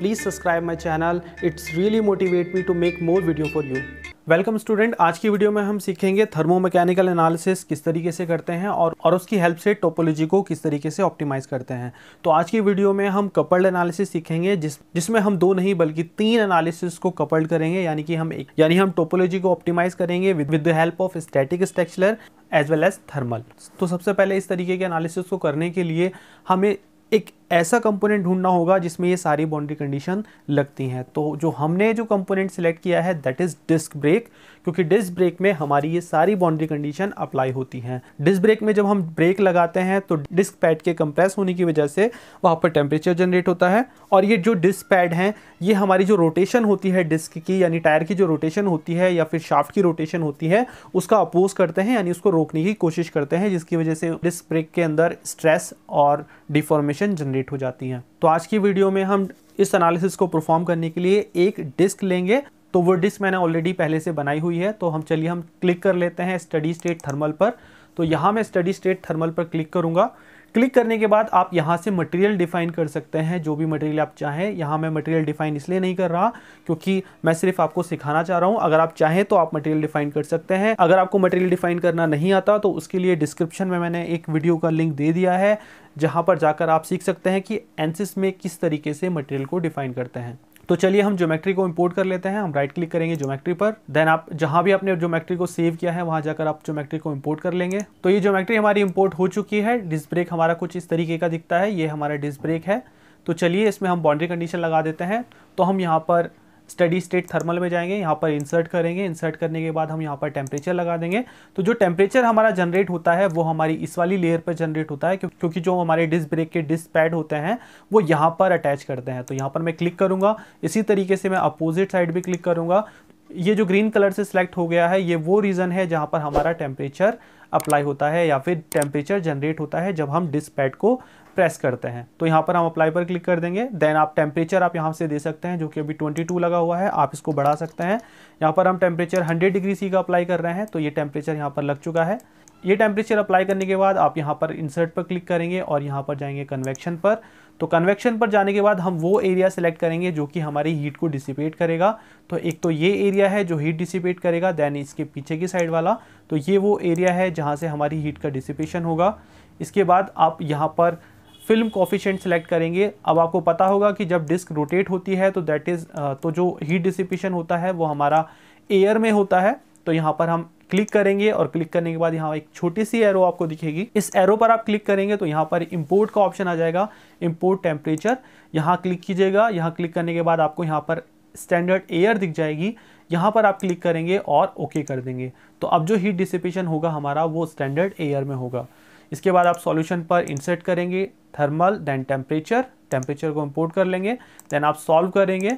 Please subscribe my channel. It's really motivate me to make more video for you. Welcome student आज की video में हम सीखेंगे thermomechanical analysis किस तरीके से करते हैं और और उसकी हेल्प से टोपोलॉजी को किस तरीके से ऑप्टिमाइज करते हैं तो आज की वीडियो में हम कपल्ड एनालिसिस सीखेंगे, जिस, जिसमें हम दो नहीं बल्कि तीन एनालिसिस को कपल्ड करेंगे, यानी कि हम एक, यानी हम टोपोलॉजी को ऑप्टिमाइज करेंगे with the help of static structure as well as thermal तो सबसे पहले इस तरीके के एनालिसिस को करने के लिए हमें एक ऐसा कंपोनेंट ढूंढना होगा जिसमें ये सारी बाउंड्री कंडीशन लगती हैं। तो जो हमने जो कंपोनेंट सिलेक्ट किया है दैट इज़ डिस्क ब्रेक क्योंकि डिस्क ब्रेक में हमारी ये सारी बाउंड्री कंडीशन अप्लाई होती हैं। डिस्क ब्रेक में जब हम ब्रेक लगाते हैं तो डिस्क पैड के कंप्रेस होने की वजह से वहाँ पर टेम्परेचर जनरेट होता है। और ये जो डिस्क पैड हैं, ये हमारी जो रोटेशन होती है डिस्क की, यानी टायर की जो रोटेशन होती है या फिर शाफ्ट की रोटेशन होती है, उसका अपोज करते हैं, यानी उसको रोकने की कोशिश करते हैं, जिसकी वजह से डिस्क ब्रेक के अंदर स्ट्रेस और डिफॉर्मेशन जनरेट हो जाती हैं। तो आज की वीडियो में हम इस एनालिसिस को परफॉर्म करने के लिए एक डिस्क लेंगे। तो वो डिस्क मैंने ऑलरेडी पहले से बनाई हुई है। तो हम चलिए हम क्लिक कर लेते हैं स्टडी स्टेट थर्मल पर। तो यहाँ मैं स्टडी स्टेट थर्मल पर क्लिक करूँगा। क्लिक करने के बाद आप यहाँ से मटेरियल डिफाइन कर सकते हैं, जो भी मटेरियल आप चाहें। यहाँ मैं मटेरियल डिफाइन इसलिए नहीं कर रहा, क्योंकि मैं सिर्फ़ आपको सिखाना चाह रहा हूँ। अगर आप चाहें तो आप मटेरियल डिफाइन कर सकते हैं। अगर आपको मटेरियल डिफाइन करना नहीं आता तो उसके लिए डिस्क्रिप्शन में मैंने एक वीडियो का लिंक दे दिया है, जहाँ पर जाकर आप सीख सकते हैं कि एनसिस में किस तरीके से मटेरियल को डिफाइन करते हैं। तो चलिए हम ज्योमेट्री को इंपोर्ट कर लेते हैं, हम राइट क्लिक करेंगे ज्योमेट्री पर। देन आप जहाँ भी आपने ज्योमेट्री को सेव किया है, वहाँ जाकर आप ज्योमेट्री को इंपोर्ट कर लेंगे। तो ये ज्योमेट्री हमारी इंपोर्ट हो चुकी है। डिस्क ब्रेक हमारा कुछ इस तरीके का दिखता है। ये हमारा डिस्क ब्रेक है। तो चलिए इसमें हम बाउंड्री कंडीशन लगा देते हैं। तो हम यहाँ पर स्टडी स्टेट थर्मल में जाएँगे, यहाँ पर इंसर्ट करेंगे इंसर्ट करने के बाद हम यहाँ पर टेम्परेचर लगा देंगे। तो जो टेम्परेचर हमारा जनरेट होता है, वो हमारी इस वाली लेयर पर जनरेट होता है क्योंकि जो हमारे डिस्क ब्रेक के डिस्क पैड होते हैं, वो यहाँ पर अटैच करते हैं। तो यहाँ पर मैं क्लिक करूँगा, इसी तरीके से मैं अपोजिट साइड भी क्लिक करूँगा। ये जो ग्रीन कलर से सिलेक्ट हो गया है, ये वो रीज़न है जहाँ पर हमारा टेम्परेचर अप्लाई होता है या फिर टेम्परेचर जनरेट होता है जब हम डिस्क पैड को प्रेस करते हैं। तो यहाँ पर हम अप्लाई पर क्लिक कर देंगे। देन आप टेम्परेचर आप यहाँ से दे सकते हैं, जो कि अभी 22 लगा हुआ है, आप इसको बढ़ा सकते हैं। यहाँ पर हम टेम्परेचर 100 डिग्री सी का अप्लाई कर रहे हैं तो ये टेम्परेचर यहाँ पर लग चुका है। ये टेम्परेचर अप्लाई करने के बाद आप यहाँ पर इंसर्ट पर क्लिक करेंगे और यहाँ पर जाएँगे कन्वेक्शन पर। तो कन्वेक्शन पर जाने के बाद हम वो एरिया सेलेक्ट करेंगे, जो कि हमारी हीट को डिसिपेट करेगा। तो एक तो ये एरिया है जो हीट डिसिपेट करेगा देन इसके पीछे की साइड वाला। तो ये वो एरिया है जहाँ से हमारी हीट का डिसिपेशन होगा। इसके बाद आप यहाँ पर फ़िल्म कॉफिशेंट सेलेक्ट करेंगे। अब आपको पता होगा कि जब डिस्क रोटेट होती है तो दैट इज़ तो जो हीट डिसिपेशन होता है, वो हमारा एयर में होता है। तो यहाँ पर हम क्लिक करेंगे और क्लिक करने के बाद यहाँ एक छोटी सी एरो आपको दिखेगी। इस एरो पर आप क्लिक करेंगे तो यहाँ पर इंपोर्ट का ऑप्शन आ जाएगा। इंपोर्ट टेम्परेचर यहाँ क्लिक कीजिएगा। यहाँ क्लिक करने के बाद आपको यहाँ पर स्टैंडर्ड एयर दिख जाएगी। यहाँ पर आप क्लिक करेंगे और ओके कर देंगे। तो अब जो हीट डिसिपेशन होगा हमारा, वो स्टैंडर्ड एयर में होगा। इसके बाद आप सॉल्यूशन पर इंसर्ट करेंगे थर्मल देन टेम्परेचर टेम्परेचर को इम्पोर्ट कर लेंगे देन आप सॉल्व करेंगे।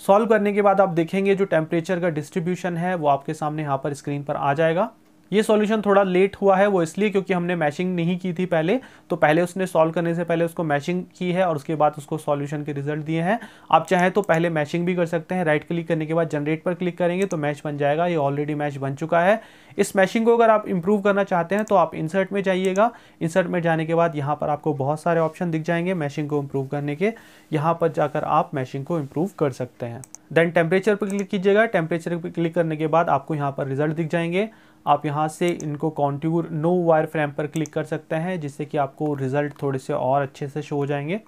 सॉल्व करने के बाद आप देखेंगे जो टेम्परेचर का डिस्ट्रीब्यूशन है, वो आपके सामने यहाँ पर स्क्रीन पर आ जाएगा। ये सॉल्यूशन थोड़ा लेट हुआ है वो इसलिए क्योंकि हमने मैशिंग नहीं की थी पहले। तो पहले उसने सॉल्व करने से पहले उसको मैशिंग की है और उसके बाद उसको सॉल्यूशन के रिज़ल्ट दिए हैं। आप चाहें तो पहले मैशिंग भी कर सकते हैं। राइट क्लिक करने के बाद जनरेट पर क्लिक करेंगे तो मैच बन जाएगा। ये ऑलरेडी मैच बन चुका है। इस मैशिंग को अगर आप इंप्रूव करना चाहते हैं तो आप इंसर्ट में जाइएगा। इंसर्ट में जाने के बाद यहाँ पर आपको बहुत सारे ऑप्शन दिख जाएँगे मैशिंग को इम्प्रूव करने के। यहाँ पर जाकर आप मैशिंग को इम्प्रूव कर सकते हैं। देन टेम्परेचर पर क्लिक कीजिएगा। टेम्परेचर पर क्लिक करने के बाद आपको यहाँ पर रिज़ल्ट दिख जाएँगे। आप यहाँ से इनको कॉन्ट्यूर नो वायर फ्रेम पर क्लिक कर सकते हैं, जिससे कि आपको रिज़ल्ट थोड़े से और अच्छे से शो हो जाएँगे।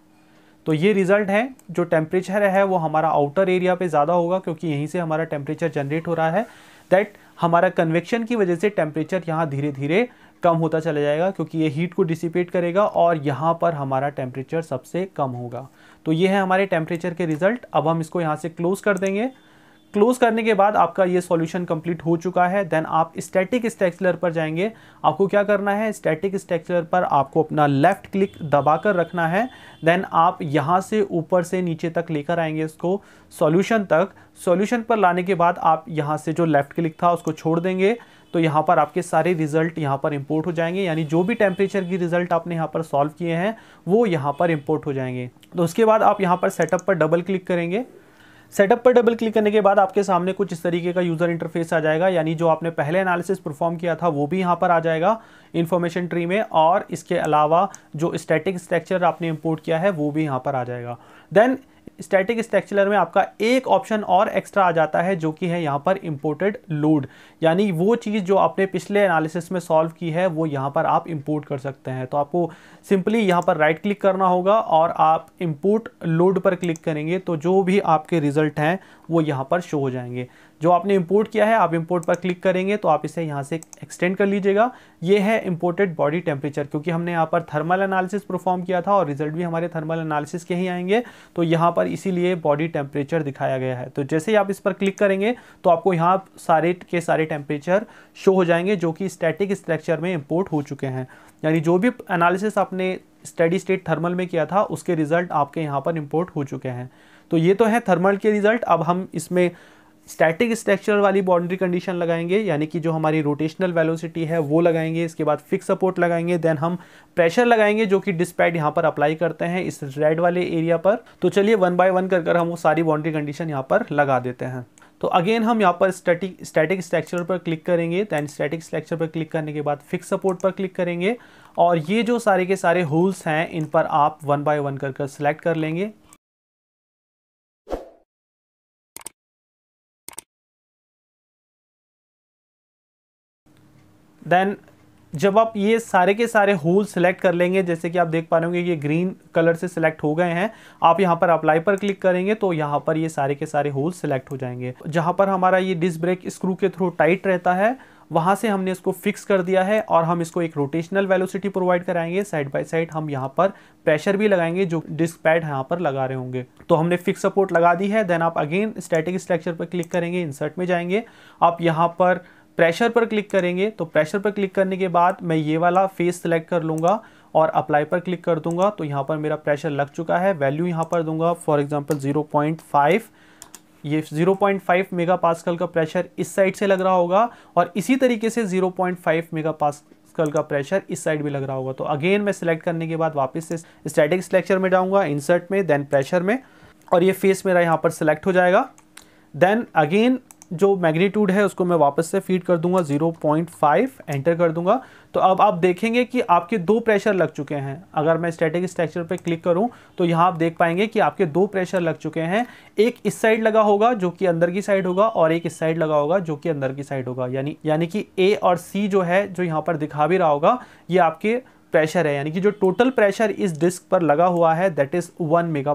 तो ये रिज़ल्ट है, जो टेम्परेचर है, वो हमारा आउटर एरिया पे ज़्यादा होगा, क्योंकि यहीं से हमारा टेम्परेचर जनरेट हो रहा है। दैट हमारा कन्वेक्शन की वजह से टेम्परेचर यहाँ धीरे धीरे कम होता चला जाएगा, क्योंकि ये हीट को डिसिपेट करेगा और यहाँ पर हमारा टेम्परेचर सबसे कम होगा। तो ये है हमारे टेम्परेचर के रिज़ल्ट अब हम इसको यहाँ से क्लोज कर देंगे। क्लोज करने के बाद आपका ये सॉल्यूशन कंप्लीट हो चुका है देन आप स्टैटिक स्ट्रक्चर पर जाएँगे। आपको क्या करना है? स्टैटिक स्ट्रक्चर पर आपको अपना लेफ़्ट क्लिक दबाकर रखना है। देन आप यहाँ से ऊपर से नीचे तक लेकर आएँगे इसको सॉल्यूशन तक। सॉल्यूशन पर लाने के बाद आप यहाँ से जो लेफ़्ट क्लिक था उसको छोड़ देंगे। तो यहाँ पर आपके सारे रिज़ल्ट यहाँ पर इंपोर्ट हो जाएँगे। यानी जो भी टेम्परेचर की रिज़ल्ट आपने यहाँ पर सॉल्व किए हैं, वो यहाँ पर इंपोर्ट हो जाएँगे। तो उसके बाद आप यहाँ पर सेटअप पर डबल क्लिक करेंगे। सेटअप पर डबल क्लिक करने के बाद आपके सामने कुछ इस तरीके का यूज़र इंटरफेस आ जाएगा, यानी जो आपने पहले एनालिसिस परफॉर्म किया था, वो भी यहाँ पर आ जाएगा इन्फॉर्मेशन ट्री में, और इसके अलावा जो स्टैटिक स्ट्रक्चर आपने इम्पोर्ट किया है, वो भी यहाँ पर आ जाएगा। देन स्टैटिक स्ट्रक्चर में आपका एक ऑप्शन और एक्स्ट्रा आ जाता है जो कि है यहाँ पर इंपोर्टेड लोड यानी वो चीज़ जो आपने पिछले एनालिसिस में सॉल्व की है, वो यहाँ पर आप इंपोर्ट कर सकते हैं। तो आपको सिंपली यहाँ पर राइट क्लिक करना होगा और आप इंपोर्ट लोड पर क्लिक करेंगे तो जो भी आपके रिज़ल्ट हैं, वो यहाँ पर शो हो जाएँगे। जो आपने इंपोर्ट किया है, आप इंपोर्ट पर क्लिक करेंगे तो आप इसे यहाँ से एक्सटेंड कर लीजिएगा। ये है इंपोर्टेड बॉडी टेम्परेचर क्योंकि हमने यहाँ पर थर्मल एनालिसिस परफॉर्म किया था और रिज़ल्ट भी हमारे थर्मल एनालिसिस के ही आएँगे। तो यहाँ पर इसीलिए बॉडी टेम्परेचर दिखाया गया है। तो जैसे ही आप इस पर क्लिक करेंगे तो आपको यहाँ सारे के सारे टेम्परेचर शो हो जाएँगे, जो कि स्टैटिक स्ट्रक्चर में इम्पोर्ट हो चुके हैं। यानी जो भी एनालिसिस आपने स्टडी स्टेट थर्मल में किया था, उसके रिज़ल्ट आपके यहाँ पर इम्पोर्ट हो चुके हैं। तो ये तो है थर्मल के रिज़ल्ट अब हम इसमें स्टैटिक स्ट्रक्चर वाली बाउंड्री कंडीशन लगाएँगे, यानी कि जो हमारी रोटेशनल वेलोसिटी है, वो लगाएँगे, इसके बाद फिक्स सपोर्ट लगाएँगे देन हम प्रेशर लगाएँगे, जो कि डिस्पैड यहाँ पर अप्लाई करते हैं इस रेड वाले एरिया पर। तो चलिए वन बाय वन कर कर हम वो सारी बाउंड्री कंडीशन यहाँ पर लगा देते हैं। तो अगेन हम यहाँ पर स्टैटिक स्टैटिक स्ट्रक्चर पर क्लिक करेंगे दैन स्टैटिक स्ट्रक्चर पर क्लिक करने के बाद फिक्स सपोर्ट पर क्लिक करेंगे। और ये जो सारे के सारे होल्स हैं, इन पर आप वन बाय वन कर कर सिलेक्ट कर लेंगे। देन जब आप ये सारे के सारे होल सेलेक्ट कर लेंगे, जैसे कि आप देख पा रहे होंगे ये ग्रीन कलर से सिलेक्ट हो गए हैं, आप यहाँ पर अप्लाई पर क्लिक करेंगे तो यहाँ पर ये सारे के सारे होल सेलेक्ट हो जाएँगे। जहाँ पर हमारा ये डिस्क ब्रेक स्क्रू के थ्रू टाइट रहता है, वहाँ से हमने इसको फिक्स कर दिया है और हम इसको एक रोटेशनल वेलोसिटी प्रोवाइड कराएँगे। साइड बाय साइड हम यहाँ पर प्रेशर भी लगाएँगे जो डिस्क पैड यहाँ पर लगा रहे होंगे। तो हमने फिक्स सपोर्ट लगा दी है देन आप अगेन स्टैटिक स्ट्रक्चर पर क्लिक करेंगे इंसर्ट में जाएँगे। आप यहाँ पर प्रेशर पर क्लिक करेंगे तो प्रेशर पर क्लिक करने के बाद मैं ये वाला फेस सिलेक्ट कर लूँगा और अप्लाई पर क्लिक कर दूँगा तो यहाँ पर मेरा प्रेशर लग चुका है। वैल्यू यहाँ पर दूँगा फॉर एग्जांपल 0.5 ये 0.5 मेगा पास्कल का प्रेशर इस साइड से लग रहा होगा और इसी तरीके से 0.5 मेगा पास्कल का प्रेशर इस साइड भी लग रहा होगा। तो अगेन मैं सिलेक्ट करने के बाद वापस से स्टैटिक सिलेक्चर में जाऊँगा इंसर्ट में देन प्रेशर में और ये फेस मेरा यहाँ पर सिलेक्ट हो जाएगा। देन अगेन जो मैग्नीट्यूड है, उसको मैं वापस से फ़ीड कर दूँगा 0.5 एंटर कर दूँगा। तो अब आप देखेंगे कि आपके दो प्रेशर लग चुके हैं। अगर मैं स्टैटिक स्ट्रक्चर पे क्लिक करूँ तो यहाँ आप देख पाएँगे कि आपके दो प्रेशर लग चुके हैं। एक इस साइड लगा होगा, जो कि अंदर की साइड होगा, और एक इस साइड लगा होगा, जो कि अंदर की साइड होगा। यानी यानी कि ए और सी जो है, जो यहाँ पर दिखा भी रहा होगा, ये आपके प्रेशर है। यानी कि जो टोटल प्रेशर इस डिस्क पर लगा हुआ है दैट इज़ वन मेगा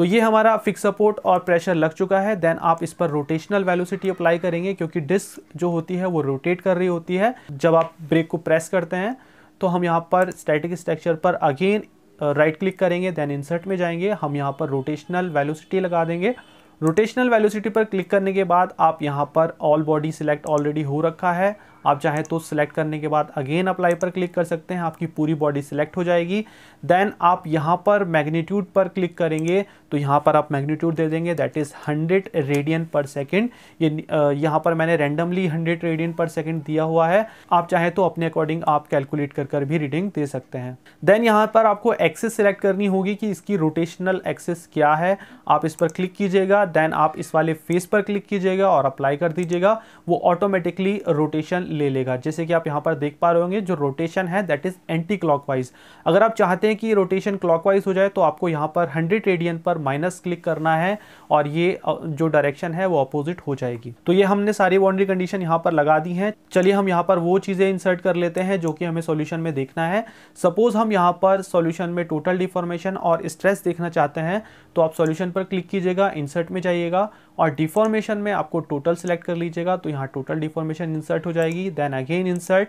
तो ये हमारा फिक्स सपोर्ट और प्रेशर लग चुका है देन आप इस पर रोटेशनल वेलोसिटी अप्लाई करेंगे, क्योंकि डिस्क जो होती है वो रोटेट कर रही होती है। जब आप ब्रेक को प्रेस करते हैं तो हम यहाँ पर स्टैटिक स्ट्रक्चर पर अगेन राइट क्लिक करेंगे देन इंसर्ट में जाएँगे। हम यहाँ पर रोटेशनल वेलोसिटी लगा देंगे। रोटेशनल वेलोसिटी पर क्लिक करने के बाद आप यहाँ पर ऑल बॉडी सिलेक्ट ऑलरेडी हो रखा है। आप चाहे तो सिलेक्ट करने के बाद अगेन अप्लाई पर क्लिक कर सकते हैं, आपकी पूरी बॉडी सिलेक्ट हो जाएगी। देन आप यहाँ पर मैग्नीट्यूड पर क्लिक करेंगे तो यहाँ पर आप मैग्नीट्यूड दे देंगे that is 100 radian per second ये यहाँ पर मैंने रैंडमली 100 रेडियन पर सेकेंड दिया हुआ है। आप चाहे तो अपने अकॉर्डिंग आप कैलकुलेट कर कर भी रीडिंग दे सकते हैं। देन यहाँ पर आपको एक्सेस सिलेक्ट करनी होगी कि इसकी रोटेशनल एक्सेस क्या है। आप इस पर क्लिक कीजिएगा देन आप इस वाले फेस पर क्लिक कीजिएगा और अप्लाई कर दीजिएगा। वो ऑटोमेटिकली रोटेशन ले लेगा। जैसे कि आप यहाँ पर देख पा रहे होंगे, जो रोटेशन है दैट इज़ एंटी क्लॉकवाइज अगर आप चाहते हैं कि रोटेशन क्लॉकवाइज हो जाए तो आपको यहाँ पर 100 रेडियन पर माइनस क्लिक करना है और ये जो डायरेक्शन है, वो अपोजिट हो जाएगी। तो ये हमने सारी बाउंड्री कंडीशन यहाँ पर लगा दी है। चलिए हम यहाँ पर वो चीज़ें इंसर्ट कर लेते हैं, जो कि हमें सोल्यूशन में देखना है। सपोज़ हम यहाँ पर सोल्यूशन में टोटल डिफॉर्मेशन और स्ट्रेस देखना चाहते हैं तो आप सोल्यूशन पर क्लिक कीजिएगा इंसर्ट में जाइएगा। और डिफॉर्मेशन में आपको टोटल सेलेक्ट कर लीजिएगा तो यहाँ टोटल डिफॉर्मेशन इंसर्ट हो जाएगी। देन अगेन इंसर्ट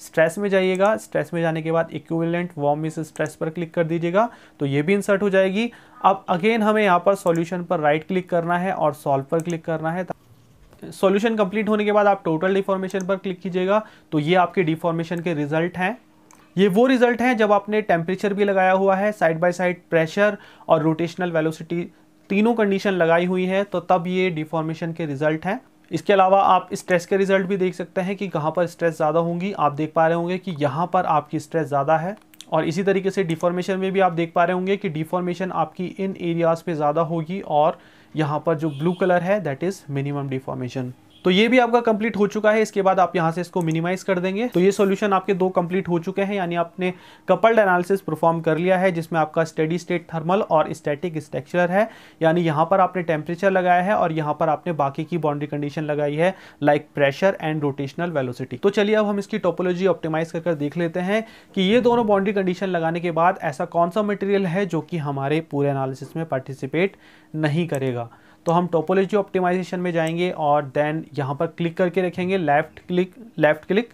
स्ट्रेस में जाइएगा। स्ट्रेस में जाने के बाद इक्विवेलेंट वॉर्म मिस स्ट्रेस पर क्लिक कर दीजिएगा तो ये भी इंसर्ट हो जाएगी। अब अगेन हमें यहाँ पर सॉल्यूशन पर राइट क्लिक करना है और सॉल्व पर क्लिक करना है। सॉल्यूशन कंप्लीट होने के बाद आप टोटल डिफॉर्मेशन पर क्लिक कीजिएगा तो ये आपके डिफॉर्मेशन के रिज़ल्ट हैं। ये वो रिज़ल्ट हैं जब आपने टेम्परेचर भी लगाया हुआ है साइड बाय साइड प्रेशर और रोटेशनल वेलोसिटी तीनों कंडीशन लगाई हुई है तो तब ये डिफॉर्मेशन के रिज़ल्ट हैं। इसके अलावा आप स्ट्रेस के रिज़ल्ट भी देख सकते हैं कि कहाँ पर स्ट्रेस ज़्यादा होंगी। आप देख पा रहे होंगे कि यहाँ पर आपकी स्ट्रेस ज़्यादा है और इसी तरीके से डिफॉर्मेशन में भी आप देख पा रहे होंगे कि डिफॉर्मेशन आपकी इन एरियाज़ पे ज़्यादा होगी और यहाँ पर जो ब्लू कलर है दैट इज़ मिनिमम डिफॉर्मेशन तो ये भी आपका कंप्लीट हो चुका है, इसके बाद आप यहाँ से इसको मिनिमाइज कर देंगे। तो ये सॉल्यूशन आपके दो कंप्लीट हो चुके हैं, यानी आपने कपल्ड एनालिसिस परफॉर्म कर लिया है, जिसमें आपका स्टडी स्टेट थर्मल और स्टैटिक स्ट्रक्चर है। यानी यहाँ पर आपने टेम्परेचर लगाया है और यहाँ पर आपने बाकी की बाउंड्री कंडीशन लगाई है like pressure and rotational velocity तो चलिए अब हम इसकी टोपोलॉजी ऑप्टिमाइज कर देख लेते हैं कि ये दोनों बाउंड्री कंडीशन लगाने के बाद ऐसा कौन सा मटेरियल है जो कि हमारे पूरे एनालिसिस में पार्टिसिपेट नहीं करेगा। तो हम टोपोलॉजी ऑप्टिमाइजेशन में जाएँगे और देन यहाँ पर क्लिक करके रखेंगे लेफ़्ट क्लिक लेफ़्ट क्लिक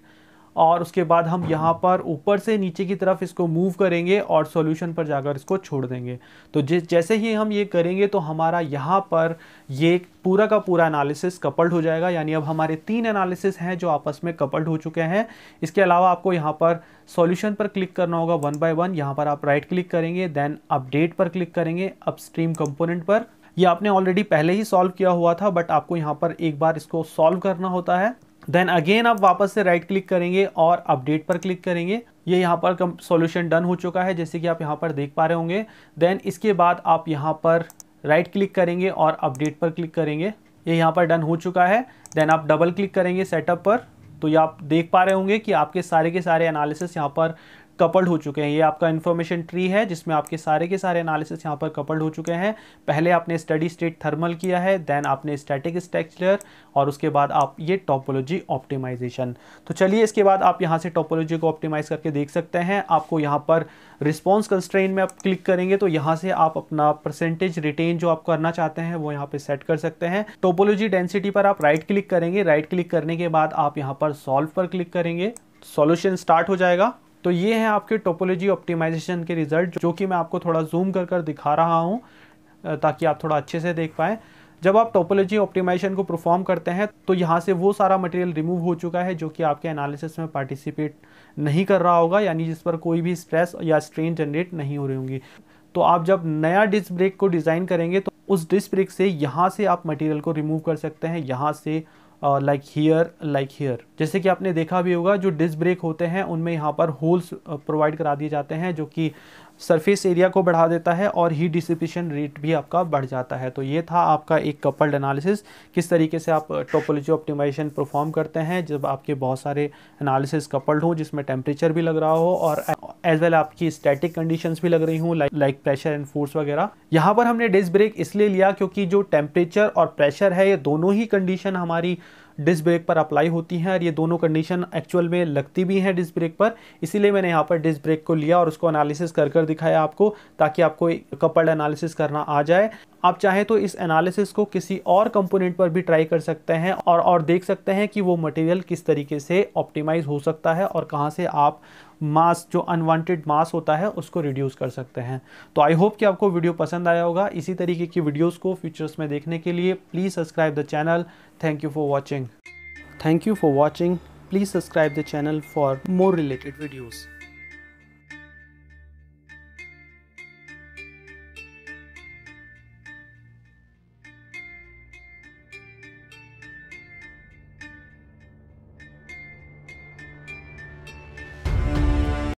और उसके बाद हम यहाँ पर ऊपर से नीचे की तरफ़ इसको मूव करेंगे और सॉल्यूशन पर जाकर इसको छोड़ देंगे। तो जैसे ही हम ये करेंगे तो हमारा यहाँ पर ये पूरा का पूरा एनालिसिस कपल्ड हो जाएगा। यानी अब हमारे तीन एनालिसिस हैं जो आपस में कपल्ड हो चुके हैं। इसके अलावा आपको यहाँ पर सॉल्यूशन पर क्लिक करना होगा वन बाय वन यहाँ पर आप राइट क्लिक करेंगे देन अपडेट पर क्लिक करेंगे अपस्ट्रीम कंपोनेंट पर ये आपने ऑलरेडी पहले ही सॉल्व किया हुआ था बट आपको यहाँ पर एक बार इसको सॉल्व करना होता है। देन अगेन आप वापस से राइट क्लिक करेंगे और अपडेट पर क्लिक करेंगे। ये यहाँ पर सॉल्यूशन डन हो चुका है, जैसे कि आप यहाँ पर देख पा रहे होंगे। देन इसके बाद आप यहाँ पर राइट क्लिक करेंगे और अपडेट पर क्लिक करेंगे। ये यहाँ पर डन हो चुका है। देन आप डबल क्लिक करेंगे सेटअप पर। तो ये आप देख पा रहे होंगे कि आपके सारे के सारे एनालिसिस यहाँ पर कपल्ड हो चुके हैं। ये आपका इन्फॉर्मेशन ट्री है, जिसमें आपके सारे के सारे एनालिसिस यहाँ पर कपल्ड हो चुके हैं। पहले आपने स्टडी स्टेट थर्मल किया है देन आपने स्टैटिक स्ट्रक्चर और उसके बाद आप ये टॉपोलॉजी ऑप्टिमाइजेशन तो चलिए, इसके बाद आप यहाँ से टॉपोलॉजी को ऑप्टिमाइज करके देख सकते हैं। आपको यहाँ पर रिस्पॉन्स कंस्ट्रेन में आप क्लिक करेंगे तो यहाँ से आप अपना परसेंटेज रिटेन जो आप करना चाहते हैं, वो यहाँ पे सेट कर सकते हैं। टोपोलॉजी डेंसिटी पर आप राइट क्लिक करेंगे। राइट क्लिक करने के बाद आप यहाँ पर सॉल्व पर क्लिक करेंगे। सॉल्यूशन स्टार्ट हो जाएगा। तो ये है आपके टोपोलॉजी ऑप्टिमाइजेशन के रिज़ल्ट जो कि मैं आपको थोड़ा जूम कर कर दिखा रहा हूँ ताकि आप थोड़ा अच्छे से देख पाएँ। जब आप टोपोलॉजी ऑप्टिमाइजेशन को परफॉर्म करते हैं तो यहाँ से वो सारा मटेरियल रिमूव हो चुका है, जो कि आपके एनालिसिस में पार्टिसिपेट नहीं कर रहा होगा, यानी जिस पर कोई भी स्ट्रेस या स्ट्रेन जनरेट नहीं हो रही होंगी। तो आप जब नया डिस्क ब्रेक को डिज़ाइन करेंगे तो उस डिस्क ब्रेक से यहाँ से आप मटेरियल को रिमूव कर सकते हैं। यहाँ से लाइक हियर लाइक हियर जैसे कि आपने देखा भी होगा, जो डिस्क ब्रेक होते हैं, उनमें यहाँ पर होल्स प्रोवाइड करा दिए जाते हैं, जो कि सरफेस एरिया को बढ़ा देता है और हीट डिसिपेशन रेट भी आपका बढ़ जाता है। तो ये था आपका एक कपल्ड एनालिसिस किस तरीके से आप टोपोलॉजी ऑप्टिमाइजेशन परफॉर्म करते हैं, जब आपके बहुत सारे एनालिसिस कपल्ड हो, जिसमें टेम्परेचर भी लग रहा हो और एज वेल आपकी स्टैटिक कंडीशंस भी लग रही हूँ लाइक प्रेशर एंड फोर्स वगैरह। यहाँ पर हमने डिस्क ब्रेक इसलिए लिया क्योंकि जो टेम्परेचर और प्रेशर है, ये दोनों ही कंडीशन हमारी डिस्क ब्रेक पर अप्लाई होती हैं और ये दोनों कंडीशन एक्चुअल में लगती भी हैं डिस्क ब्रेक पर। इसीलिए मैंने यहाँ पर डिस्क ब्रेक को लिया और उसको एनालिसिस कर कर दिखाया आपको, ताकि आपको कपल्ड एनालिसिस करना आ जाए। आप चाहे तो इस एनालिसिस को किसी और कंपोनेंट पर भी ट्राई कर सकते हैं और और देख सकते हैं कि वो मटेरियल किस तरीके से ऑप्टिमाइज हो सकता है और कहाँ से आप मास जो अनवांटेड मास होता है, उसको रिड्यूस कर सकते हैं। तो आई होप कि आपको वीडियो पसंद आया होगा। इसी तरीके की वीडियोस को फ्यूचर्स में देखने के लिए please subscribe the channel thank you for watching thank you for watching please subscribe the channel for more related videos